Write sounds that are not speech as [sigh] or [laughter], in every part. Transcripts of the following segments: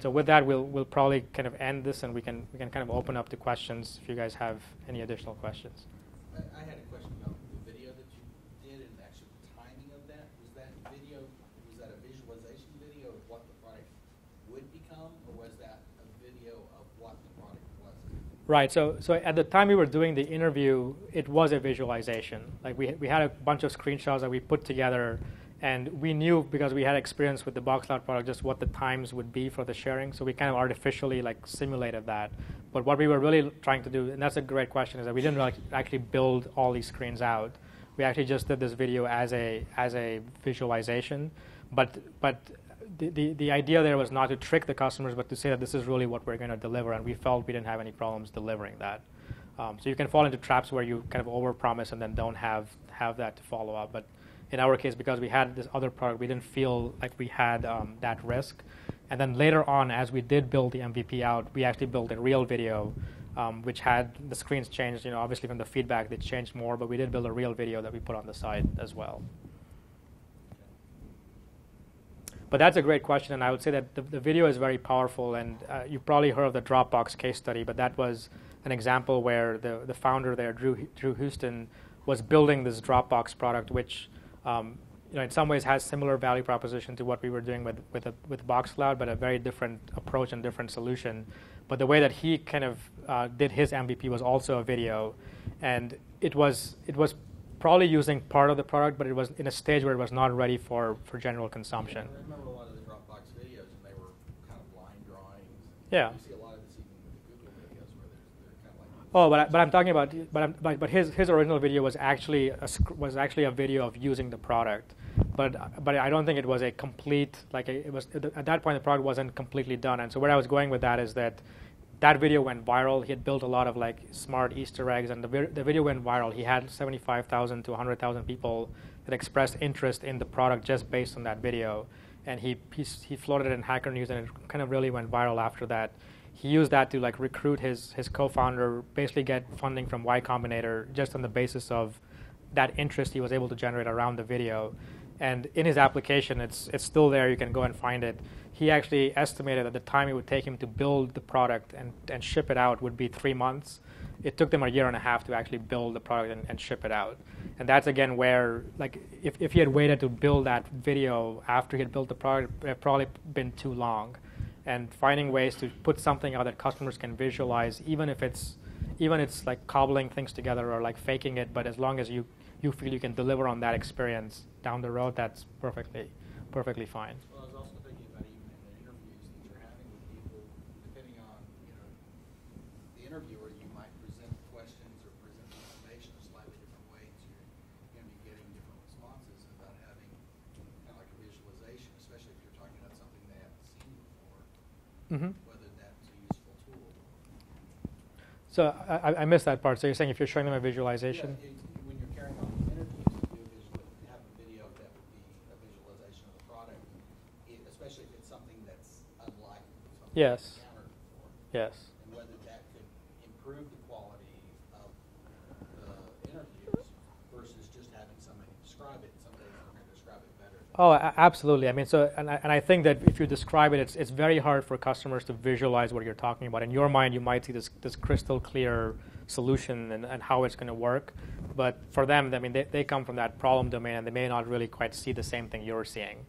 So with that, we'll we'll probably kind of end this, and we can we can kind of open up to questions if you guys have any additional questions. I, I had a question about the video that you did and actually the timing of that. Was that video, was that a visualization video of what the product would become, or was that a video of what the product was? Right. So, so at the time we were doing the interview, it was a visualization. Like we we had a bunch of screenshots that we put together, and we knew because we had experience with the BoxCloud product just what the times would be for the sharing. So we kind of artificially like simulated that. But what we were really trying to do, and that's a great question, is that we didn't like actually build all these screens out. We actually just did this video as a as a visualization. But but the, the, the idea there was not to trick the customers, but to say that this is really what we're going to deliver, and we felt we didn't have any problems delivering that. Um, so you can fall into traps where you kind of overpromise and then don't have have that to follow up. But in our case, because we had this other product, we didn't feel like we had um, that risk. And then later on, as we did build the MVP out, we actually built a real video, um, which had the screens changed. You know, obviously from the feedback, they changed more, but we did build a real video that we put on the site as well. But that's a great question, and I would say that the, the video is very powerful. And uh, you probably heard of the Dropbox case study, but that was an example where the, the founder there, Drew, Drew Houston, was building this Dropbox product, which um, you know, in some ways has similar value proposition to what we were doing with with, a, with Boxcloud, but a very different approach and different solution. But the way that he kind of uh, did his MVP was also a video, and it was it was probably using part of the product, but it was in a stage where it was not ready for, for general consumption. I remember a lot of the Dropbox videos, and they were kind of line drawings. Yeah. You see a lot of this even with the Google videos where they're, they're kind of like. Oh, but I, but I'm talking about but I'm, but, but his his original video was actually a, was actually a video of using the product, but but I don't think it was a complete like a, it was at that point the product wasn't completely done. And so where I was going with that is that that video went viral. He had built a lot of like smart Easter eggs, and the, the video went viral. He had 75,000 to 100,000 people that expressed interest in the product just based on that video. And he, he, he floated it in Hacker News, and it kind of really went viral after that. He used that to like recruit his, his co-founder, basically get funding from Y Combinator just on the basis of that interest he was able to generate around the video. And in his application, it's, it's still there. You can go and find it he actually estimated that the time it would take him to build the product and, and ship it out would be three months. It took them a year and a half to actually build the product and, and ship it out. And that's again where, like, if, if he had waited to build that video after he had built the product, it probably been too long. And finding ways to put something out that customers can visualize, even if it's even it's like cobbling things together or like faking it, but as long as you, you feel you can deliver on that experience down the road, that's perfectly perfectly fine. Well, I was also thinking about even in the interviews that you're having with people, depending on, you know, the interviewer, you might present questions or present the information a slightly different way. So you're going to be getting different responses about having kind of like a visualization, especially if you're talking about something they haven't seen before, Mm-hmm. whether that's a useful tool. So I, I missed that part. So you're saying if you're showing them a visualization? Yeah, it- when you're carrying on the interviews, you do a have a video that would be a visualization of the product, especially if it's something that's unlike something Yes. you've encountered before. Yes. And whether that could improve the quality of the interviews versus just having somebody describe it. Some days are going to describe it better. than- Oh, absolutely. I mean, so and I, and I think that if you describe it, it's it's very hard for customers to visualize what you're talking about. In your mind, you might see this this crystal clear solution and, and how it's going to work, but for them, I mean, they, they come from that problem domain and they may not really quite see the same thing you're seeing.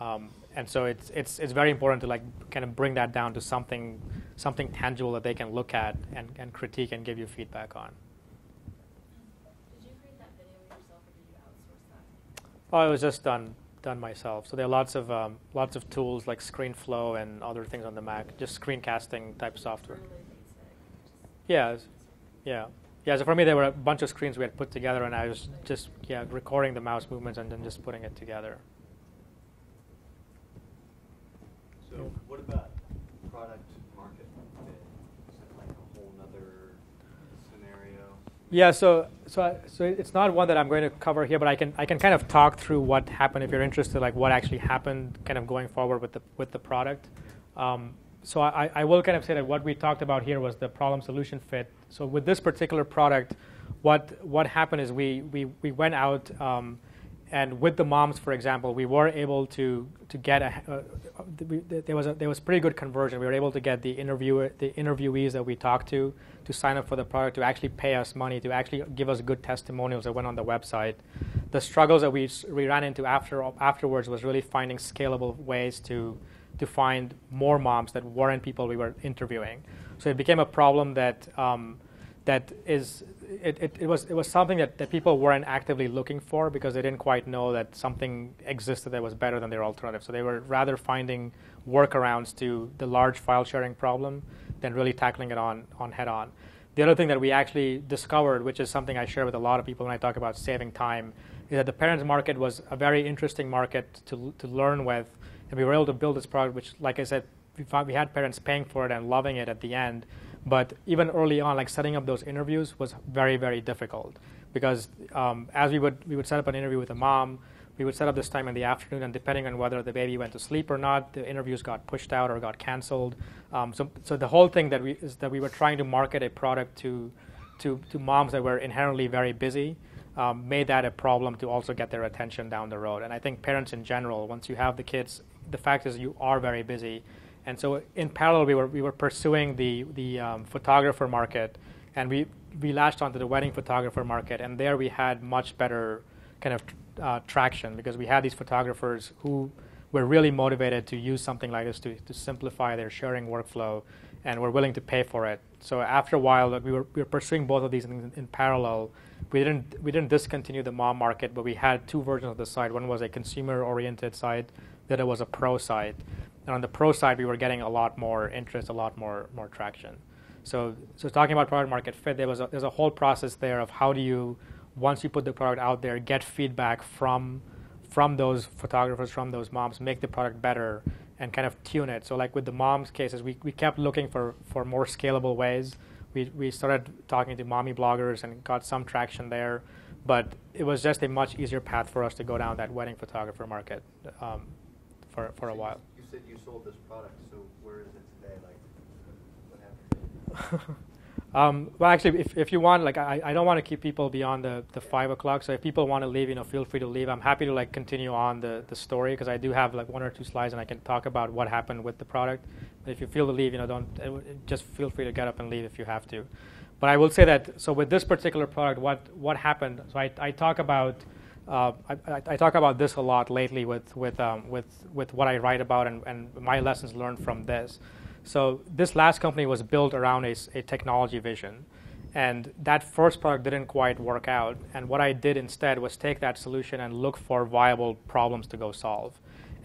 Um, and so it's it's it's very important to like kind of bring that down to something something tangible that they can look at and, and critique and give you feedback on. Did you create that video yourself, or did you outsource that? Oh, it was just done done myself. So there are lots of um, lots of tools like ScreenFlow and other things on the Mac, just screencasting type software. Really Yeah, yeah, yeah. So for me, there were a bunch of screens we had put together, and I was just yeah recording the mouse movements and then just putting it together. So what about product market fit? Is it like a whole nother scenario? Yeah, so so so it's not one that I'm going to cover here, but I can I can kind of talk through what happened if you're interested, like what actually happened, kind of going forward with the with the product. Um, so I, I will kind of say that what we talked about here was the problem solution fit. So with this particular product, what what happened is we we we went out um, and with the moms, for example, we were able to to get a, uh, there was a, there was pretty good conversion. We were able to get the interviewer the interviewees that we talked to to sign up for the product to actually pay us money to actually give us good testimonials that went on the website. The struggles that we we ran into after afterwards was really finding scalable ways to to find more moms that weren't people we were interviewing. So it became a problem that um, that is it, it, it, was it was something that, that people weren't actively looking for because they didn't quite know that something existed that was better than their alternative. So they were rather finding workarounds to the large file sharing problem than really tackling it on, on head on. The other thing that we actually discovered, which is something I share with a lot of people when I talk about saving time, is that the parents market was a very interesting market to, to learn with. And we were able to build this product, which, like I said, we, found, we had parents paying for it and loving it at the end but even early on, like setting up those interviews was very, very difficult because um, as we would we would set up an interview with a mom, we would set up this time in the afternoon, and depending on whether the baby went to sleep or not, the interviews got pushed out or got canceled. Um, so, so the whole thing that we is that we were trying to market a product to to to moms that were inherently very busy. Um, made that a problem to also get their attention down the road. And I think parents in general, once you have the kids, the fact is you are very busy and so in parallel, we were, we were pursuing the, the um, photographer market, and we, we latched onto the wedding photographer market, and there we had much better kind of uh, traction because we had these photographers who were really motivated to use something like this to, to simplify their sharing workflow and were willing to pay for it. So after a while, we were, we were pursuing both of these in, in parallel. We didn't, we didn't discontinue the mom market, but we had two versions of the site. One was a consumer-oriented site, the other was a pro site. And on the pro side, we were getting a lot more interest, a lot more more traction. So, so talking about product market fit, there was a, there's a whole process there of how do you, once you put the product out there, get feedback from from those photographers, from those moms, make the product better, and kind of tune it. So, like with the moms cases, we, we kept looking for for more scalable ways. We we started talking to mommy bloggers and got some traction there, but it was just a much easier path for us to go down that wedding photographer market um, for for a while said you sold this product, so where is it today? Like, what happened? [laughs] um, well, actually, if, if you want, like, I, I don't want to keep people beyond the, the five o'clock. So if people want to leave, you know, feel free to leave. I'm happy to like continue on the, the story because I do have like one or two slides and I can talk about what happened with the product. But if you feel to leave, you know, don't uh, just feel free to get up and leave if you have to. But I will say that so with this particular product, what what happened? So I, I talk about uh, I, I, talk about this a lot lately with with um, with with what I write about and, and my lessons learned from this. So this last company was built around a, a technology vision, and that first product didn't quite work out. And what I did instead was take that solution and look for viable problems to go solve.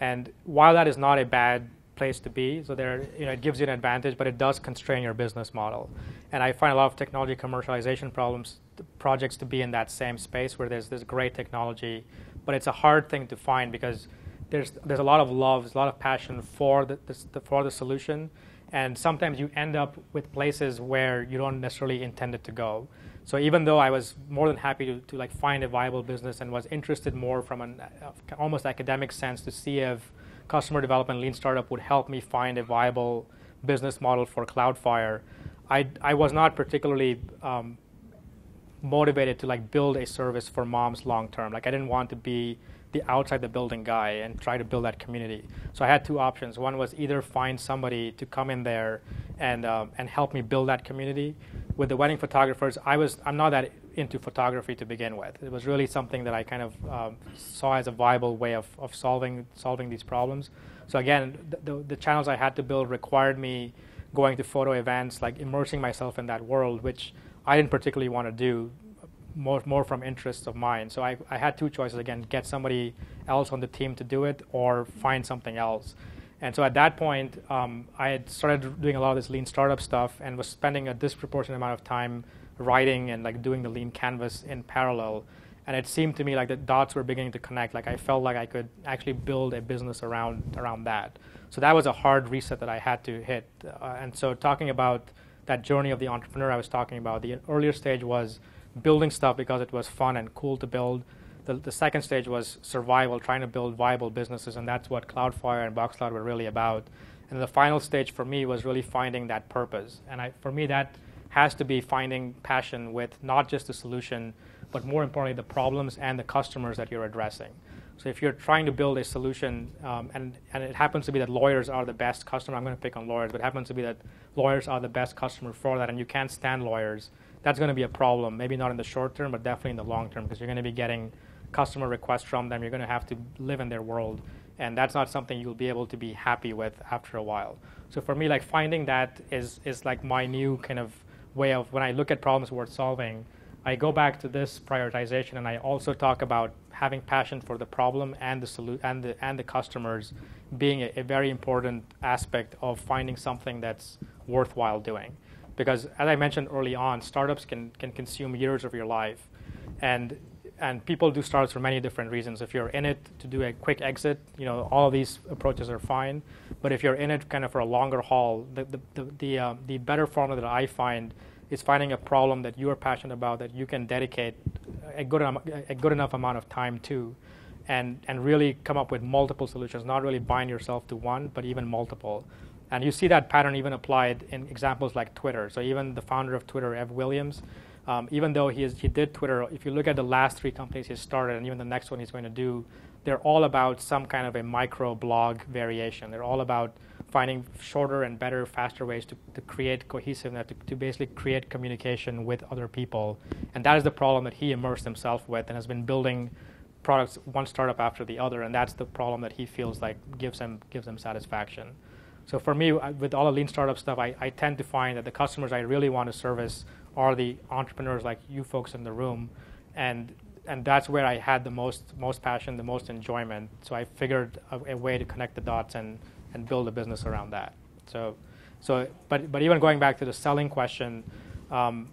And while that is not a bad place to be. So there, you know, it gives you an advantage, but it does constrain your business model. And I find a lot of technology commercialization problems, projects to be in that same space where there's this great technology, but it's a hard thing to find because there's there's a lot of love, there's a lot of passion for the, the for the solution, and sometimes you end up with places where you don't necessarily intend it to go. So even though I was more than happy to, to like find a viable business and was interested more from an uh, almost academic sense to see if customer development lean startup would help me find a viable business model for CloudFire, I, I was not particularly um, motivated to like build a service for moms long term. Like I didn't want to be the outside the building guy and try to build that community. So I had two options. One was either find somebody to come in there and um, and help me build that community. With the wedding photographers, I was I'm not that into photography to begin with. It was really something that I kind of um, saw as a viable way of, of solving solving these problems. So again, the, the, the, channels I had to build required me going to photo events, like immersing myself in that world, which I didn't particularly want to do, more more from interests of mine. So I, I had two choices again: get somebody else on the team to do it, or find something else. And so at that point, um, I had started doing a lot of this lean startup stuff and was spending a disproportionate amount of time writing and like doing the lean canvas in parallel and it seemed to me like the dots were beginning to connect like i felt like i could actually build a business around around that so that was a hard reset that i had to hit uh, and so talking about that journey of the entrepreneur i was talking about the earlier stage was building stuff because it was fun and cool to build. The, the second stage was survival trying to build viable businesses and that's what CloudFire and boxcloud were really about. And the final stage for me was really finding that purpose. And I, for me that has to be finding passion with not just the solution, but more importantly, the problems and the customers that you're addressing. So if you're trying to build a solution, um, and, and it happens to be that lawyers are the best customer, I'm going to pick on lawyers, but it happens to be that lawyers are the best customer for that, and you can't stand lawyers, that's going to be a problem. Maybe not in the short term, but definitely in the long term, because you're going to be getting customer requests from them. You're going to have to live in their world, and that's not something you'll be able to be happy with after a while. So for me, like finding that is is like my new kind of way of when I look at problems worth solving. I go back to this prioritization, and I also talk about having passion for the problem and the solu- and the and the customers being a, a very important aspect of finding something that's worthwhile doing. Because as I mentioned early on, startups can can consume years of your life, and and people do startups for many different reasons. If you're in it to do a quick exit, you know all of these approaches are fine. But if you're in it kind of for a longer haul, the the the the, uh, the better formula that I find is finding a problem that you are passionate about that you can dedicate a good a good enough amount of time to, and and really come up with multiple solutions. Not really bind yourself to one, but even multiple. And you see that pattern even applied in examples like Twitter. So even the founder of Twitter, Ev Williams, um, even though he, is, he did Twitter, if you look at the last three companies he started and even the next one he's going to do, they're all about some kind of a micro blog variation. They're all about finding shorter and better, faster ways to, to create cohesiveness, to, to basically create communication with other people. And that is the problem that he immersed himself with and has been building products one startup after the other. And that's the problem that he feels like gives him, gives him satisfaction. So for me, with all the lean startup stuff, I, I tend to find that the customers I really want to service are the entrepreneurs like you folks in the room, and and that's where I had the most most passion, the most enjoyment. So I figured a, a way to connect the dots and and build a business around that. So so but but even going back to the selling question. Um,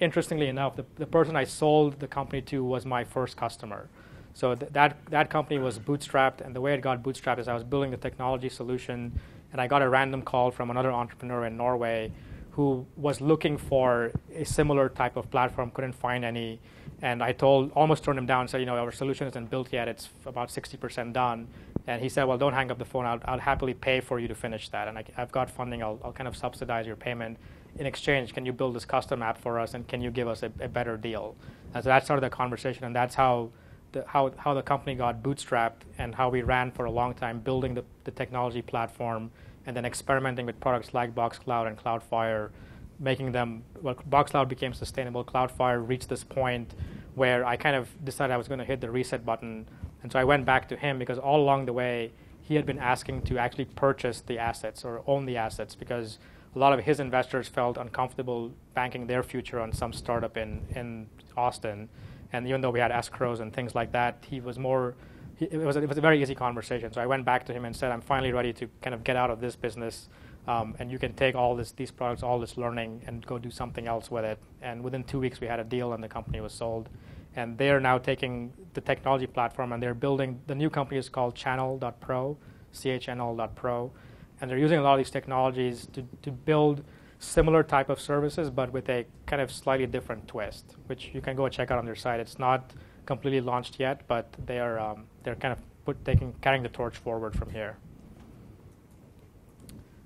interestingly enough, the, the person I sold the company to was my first customer. So th- that that company was bootstrapped, and the way it got bootstrapped is I was building the technology solution, and I got a random call from another entrepreneur in Norway who was looking for a similar type of platform, couldn't find any. And I told, almost turned him down, said, you know, our solution isn't built yet, it's about 60% done. And he said, well, don't hang up the phone, I'll, I'll happily pay for you to finish that. And I, have got funding, I'll, I'll kind of subsidize your payment. In exchange, can you build this custom app for us and can you give us a, a better deal? And so that started the conversation, and that's how the, how, how the company got bootstrapped and how we ran for a long time building the, the technology platform and then experimenting with products like Box Cloud and CloudFire, making them, well, Box Cloud became sustainable. CloudFire reached this point where I kind of decided I was going to hit the reset button. And so I went back to him because all along the way, he had been asking to actually purchase the assets or own the assets because a lot of his investors felt uncomfortable banking their future on some startup in, in Austin. And even though we had escrows and things like that, he was more it was, a, it was a very easy conversation. So I went back to him and said, I'm finally ready to kind of get out of this business. Um, and you can take all this, these products, all this learning, and go do something else with it. And within two weeks, we had a deal, and the company was sold. And they are now taking the technology platform, and they're building. The new company is called Channel.pro, CHNL.pro, and they're using a lot of these technologies to to build similar type of services, but with a kind of slightly different twist, which you can go check out on their site. It's not completely launched yet, but they are um, they're kind of put, taking carrying the torch forward from here.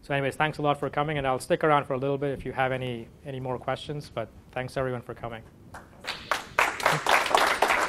So, anyways, thanks a lot for coming, and I'll stick around for a little bit if you have any any more questions. But thanks everyone for coming.